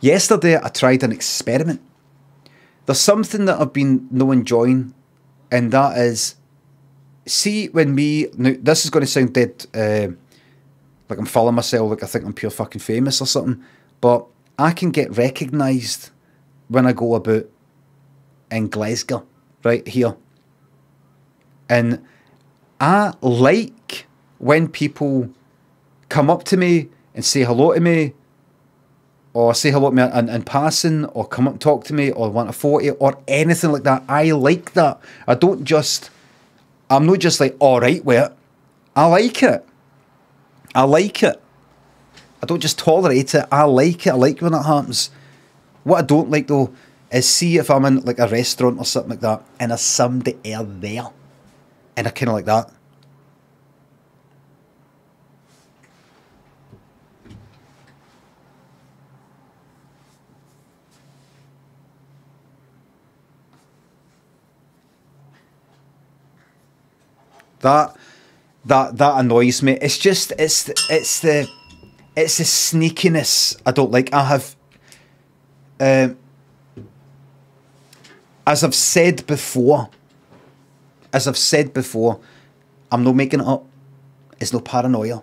Yesterday, I tried an experiment. There's something that I've been no enjoying, and that is, see when me. Now, this is going to sound dead, uh, like I'm following myself, like I think I'm pure fucking famous or something. But I can get recognised when I go about in Glasgow, right here, and I like when people come up to me and say hello to me or say hello to me in, in passing or come up and talk to me or want a photo or anything like that. I like that. I don't just, I'm not just like, all right with it. I like it. I like it. I don't just tolerate it. I like it. I like when it happens. What I don't like though is see if I'm in like a restaurant or something like that and there's somebody there and I kind of like that. That that that annoys me. It's just it's it's the it's the sneakiness I don't like. I have, um, as I've said before, as I've said before, I'm not making it up. It's no paranoia.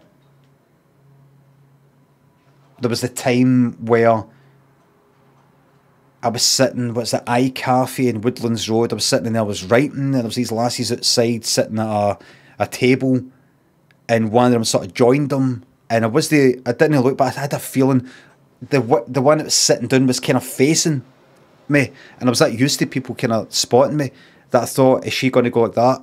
There was the time where I was sitting, what's the I Cafe in Woodlands Road? I was sitting there, I was writing, and there was these lassies outside sitting at a, a table, and one of them sort of joined them, and I was the, I didn't look, but I had a feeling the the one that was sitting down was kind of facing me, and I was that used to people kind of spotting me that I thought, is she going to go like that,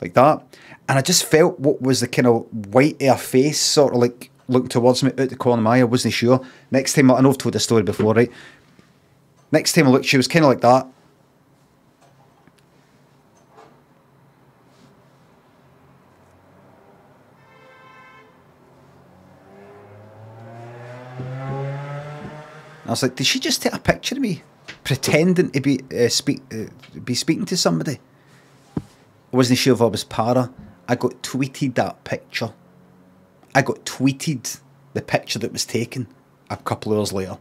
like that? And I just felt what was the kind of white air face, sort of like looking towards me out the corner of my eye. I wasn't sure. Next time, I know I've told the story before, right? Next time I looked, she was kind of like that. I was like, did she just take a picture of me, pretending to be uh, speak uh, be speaking to somebody? I wasn't sure if I was para. I got tweeted that picture. I got tweeted the picture that was taken a couple of hours later.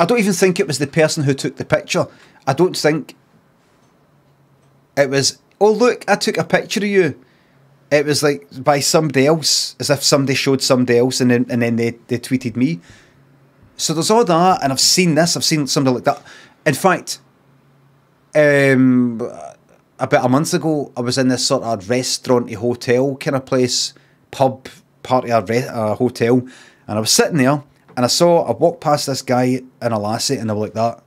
I don't even think it was the person who took the picture. I don't think it was, oh, look, I took a picture of you. It was like by somebody else, as if somebody showed somebody else and then, and then they, they tweeted me. So there's all that, and I've seen this, I've seen something like that. In fact, um, about a month ago, I was in this sort of restaurant hotel kind of place, pub, party, a, re- a hotel, and I was sitting there and I saw, I walked past this guy and a lassie, and they were like that.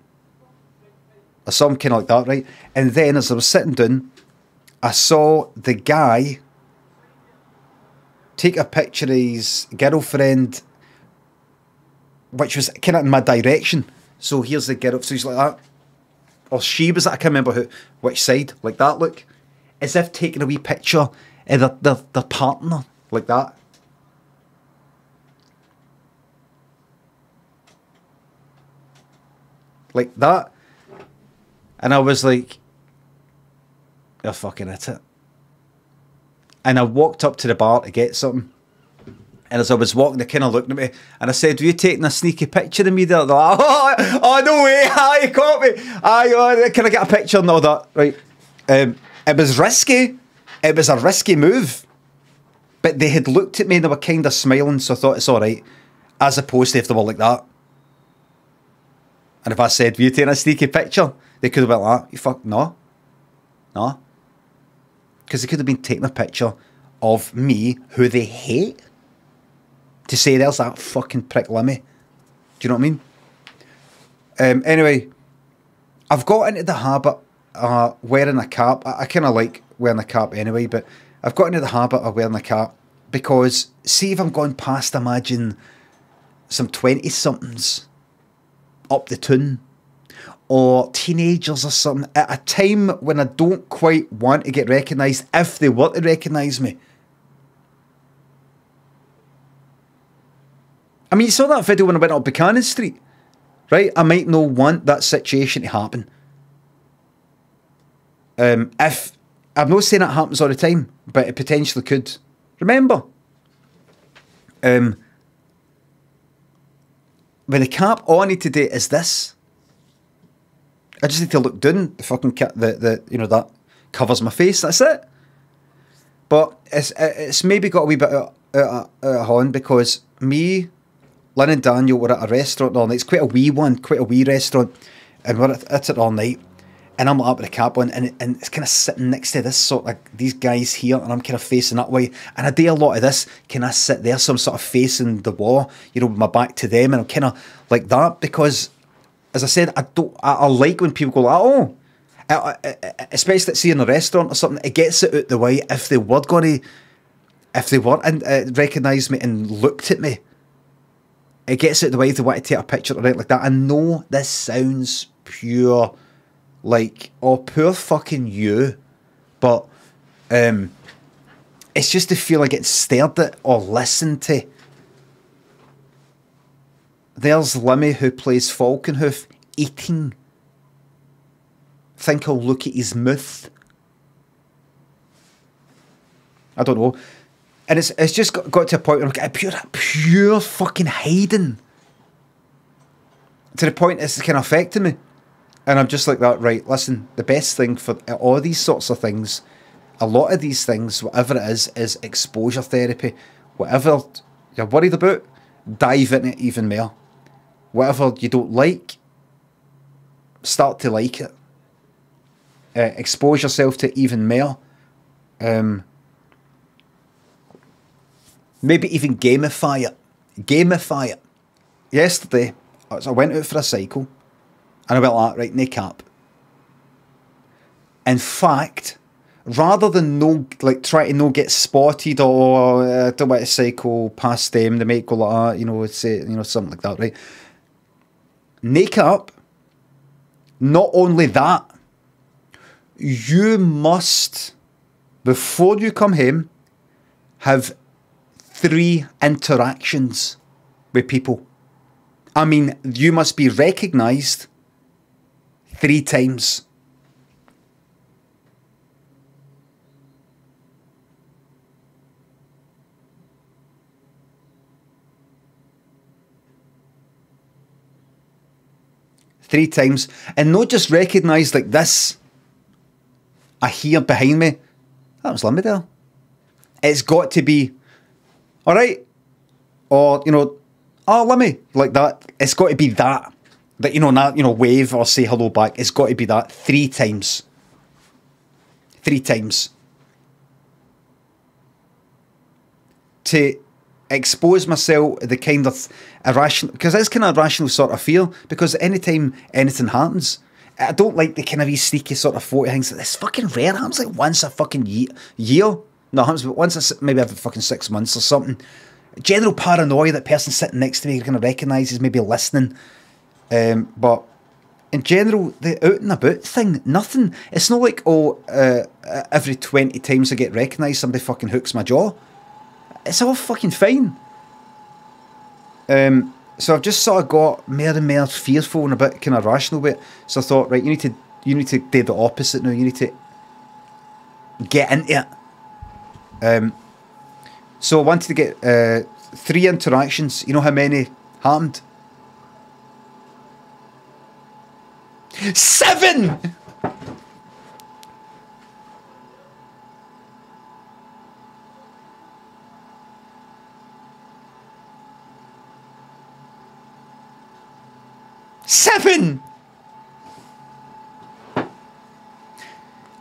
I saw him kind of like that, right? And then as I was sitting down, I saw the guy take a picture of his girlfriend, which was kind of in my direction. So here's the girl, so he's like that. Or she was, I can't remember who, which side, like that look. As if taking a wee picture of their, their, their partner, like that. Like that. And I was like, you're fucking at it. And I walked up to the bar to get something. And as I was walking, they kind of looked at me and I said, Were you taking a sneaky picture of me there? They're like, oh, oh, no way. Ah, you caught me. Ah, oh, can I get a picture and all that? Right. Um, it was risky. It was a risky move. But they had looked at me and they were kind of smiling, so I thought it's all right. As opposed to if they were like that. And if I said, Were you taking a sneaky picture? They could have been like, You fuck, no. No. Because they could have been taking a picture of me who they hate. To say there's that fucking prick Limmy. Do you know what I mean? Um, anyway, I've got into the habit uh, wearing a cap. I, I kind of like wearing a cap anyway, but I've got into the habit of wearing a cap because see if I'm going past, imagine some 20 somethings up the tune or teenagers or something at a time when I don't quite want to get recognised if they were to recognise me. I mean, you saw that video when I went up Buchanan Street, right? I might not want that situation to happen. Um, if I'm not saying it happens all the time, but it potentially could. Remember, Um, with the cap, all I need to do is this. I just need to look down the fucking cap, the, the you know that covers my face. That's it. But it's it's maybe got a wee bit of hand because me, Lynn and Daniel were at a restaurant all night. It's quite a wee one, quite a wee restaurant, and we're at it all night. And I'm up with the cap on, and, and it's kind of sitting next to this sort of like these guys here, and I'm kind of facing that way. And I do a lot of this. Can I sit there, so I'm sort of facing the wall, you know, with my back to them, and I'm kind of like that because, as I said, I don't. I, I like when people go like, oh, especially at see in a restaurant or something. It gets it out the way if they were going to, if they were and uh, recognised me and looked at me. It gets it the way if they want to take a picture or anything like that. I know this sounds pure like, oh, poor fucking you. But um, it's just to feel like it's stared at or listened to. There's Limmy who plays Falconhoof eating. Think I'll look at his mouth. I don't know. And it's it's just got, got to a point where I'm getting pure pure fucking hiding. To the point it's kind of affecting me. And I'm just like that, right, listen, the best thing for all these sorts of things, a lot of these things, whatever it is, is exposure therapy. Whatever you're worried about, dive in it even more. Whatever you don't like, start to like it. Uh, expose yourself to even more. Um, maybe even gamify it. Gamify it. Yesterday, I went out for a cycle and I went like, right, up. In fact, rather than no like try to no get spotted or uh, don't want to cycle past them, they might go like that, you know, say you know something like that, right? Nick up. Not only that, you must before you come home have three interactions with people. I mean, you must be recognised three times. Three times, and not just recognised like this. I hear behind me, that was Limmy. It's got to be, all right, or you know, ah, oh Limmy, like that. It's got to be that that you know not you know wave or say hello back. It's got to be that three times. Three times. To expose myself the kind of irrational because it's kind of irrational sort of feel because anytime anything happens I don't like the kind of wee sneaky sort of photo things. It's fucking rare. It happens like once a fucking year. year. No, it happens but once a, maybe every fucking six months or something. General paranoia that person sitting next to me going to recognise is maybe listening um, but in general, the out and about thing, nothing. It's not like, oh, uh, every 20 times I get recognised, somebody fucking hooks my jaw. It's all fucking fine. Um, so I've just sort of got more and more fearful and a bit kind of rational with it. So I thought, right, you need to you need to do the opposite now. You need to get into it. Um, so I wanted to get uh, three interactions. You know how many happened? Seven! Seven!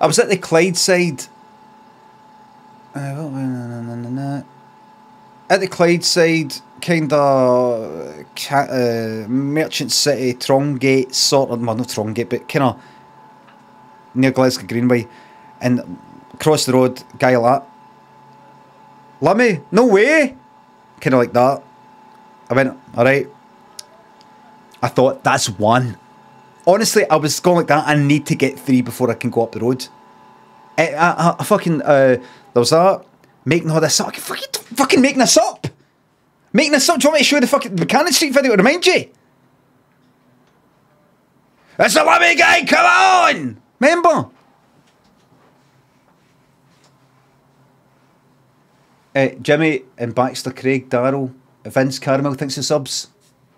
I was at the Clydeside. Uh, at the Clydeside kind of uh, Merchant City, Trongate, sort of, well, not Trongate, but kind of near Glasgow Greenway, and across the road, guy like. Limmy, no way! Kind of like that. I went, alright. I thought, that's one. Honestly, I was going like that. I need to get three before I can go up the road. I, I, I fucking, uh, there was that. Making all this up. Fucking, fucking making this up! Making this up. Do you want me to show you the fucking Buchanan Street video to remind you? That's the Limmy guy, come on! Remember? Uh, Jimmy and Baxter Craig, Daryl, Vince Caramel thinks the subs.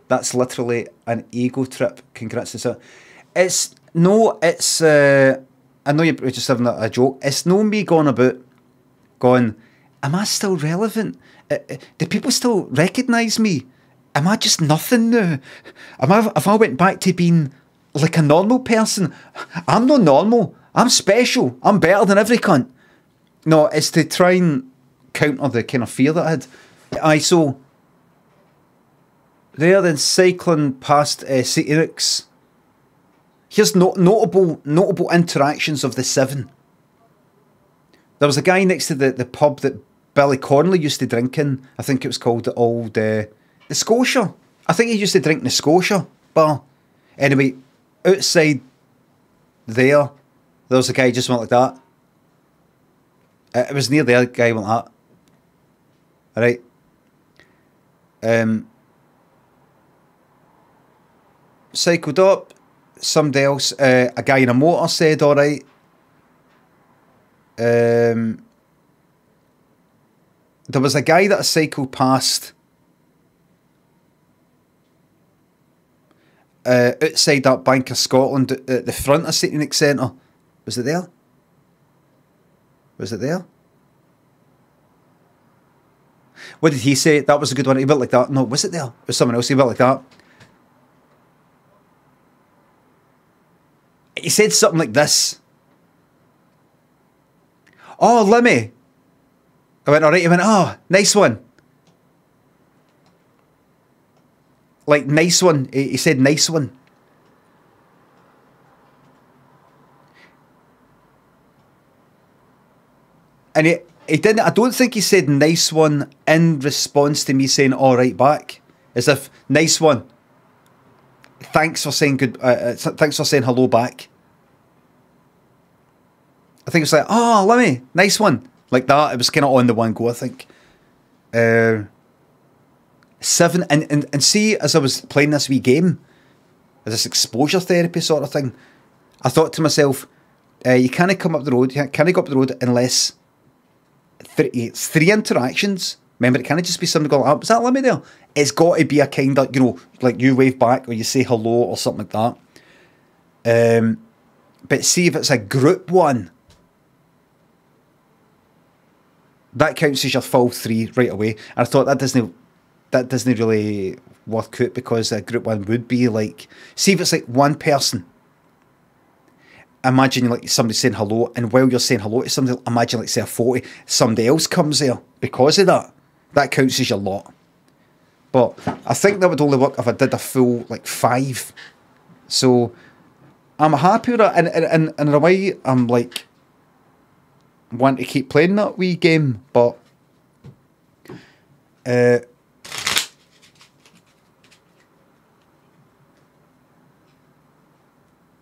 That's literally an ego trip. Congrats to sub. It's no, it's. Uh, I know you're just having a, a joke. It's no me going about going. Am I still relevant? Uh, uh, do people still recognise me? Am I just nothing now? Am I? If I went back to being like a normal person, I'm not normal. I'm special. I'm better than every cunt. No, it's to try and counter the kind of fear that I had. I so there then cycling past uh, St Enoch's. Here's no, notable notable interactions of the seven. There was a guy next to the, the pub that Billy Connolly used to drink in. I think it was called the old uh, the Scotia. I think he used to drink in the Scotia bar. Anyway, outside there, there was a guy just went like that. It was near there, guy went like that. All right. Um, cycled up. Somebody else, uh, a guy in a motor said, all right. Um, there was a guy that I cycled past uh, outside that Bank of Scotland at the front of City Centre. Was it there? Was it there? What did he say? That was a good one. He went like that. No, was it there? Was someone else. He went like that. He said something like this. Oh, Limmy. I went, all right. He went, oh, nice one. Like, nice one. He said, nice one. And he, he didn't, I don't think he said nice one in response to me saying all right back. As if, nice one. Thanks for saying good, uh, uh thanks for saying hello back. I think it's like, oh, let me, nice one. Like that. It was kind of on the one go, I think. Uh, seven, and, and, and see, as I was playing this wee game, as this exposure therapy sort of thing, I thought to myself, uh, you can't come up the road, you can't go up the road unless three, it's three interactions. Remember, it can't just be somebody going, oh, was that Limmy there? It's got to be a kind of, you know, like you wave back or you say hello or something like that. Um, but see if it's a group one, that counts as your full three right away. And I thought that doesn't that doesn't really work out because a group one would be like see if it's like one person. Imagine like somebody saying hello, and while you're saying hello to somebody, imagine like say a forty, somebody else comes there because of that. That counts as your lot. But I think that would only work if I did a full like five. So I'm happy with it, and, and, and, and in a way, I'm like want to keep playing that wee game, but uh,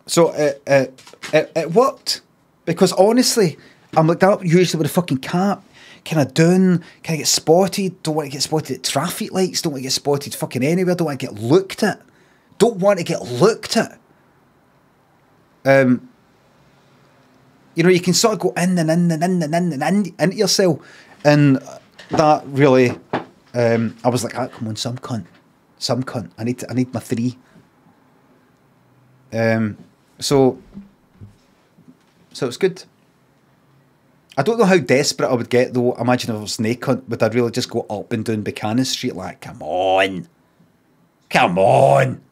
so it, it, it, it worked because honestly, I'm like that usually with a fucking cap. Can I down? Can I get spotted? Don't want to get spotted at traffic lights. Don't want to get spotted fucking anywhere. Don't want to get looked at. Don't want to get looked at. Um, you know, you can sort of go in and in and in and in and in into yourself. And that really, um, I was like, ah, come on, some cunt. Some cunt. I need to, I need my three. Um, so, so it's good. I don't know how desperate I would get though. Imagine if I was Snake Hunt, would I really just go up and down Buchanan Street like, come on, come on?